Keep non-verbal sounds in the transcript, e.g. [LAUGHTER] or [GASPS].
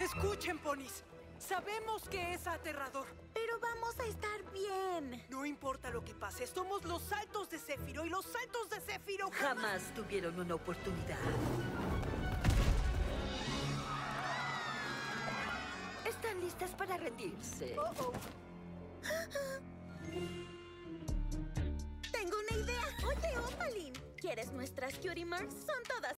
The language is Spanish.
Escuchen, ponis. Sabemos que es aterrador. Pero vamos a estar bien. No importa lo que pase, somos los saltos de Céfiro y los saltos de Céfiro Jamás tuvieron una oportunidad. Están listas para rendirse. Oh, oh. [GASPS] Tengo una idea. Oye, Opaline, ¿quieres nuestras Cutie Marks? Son todas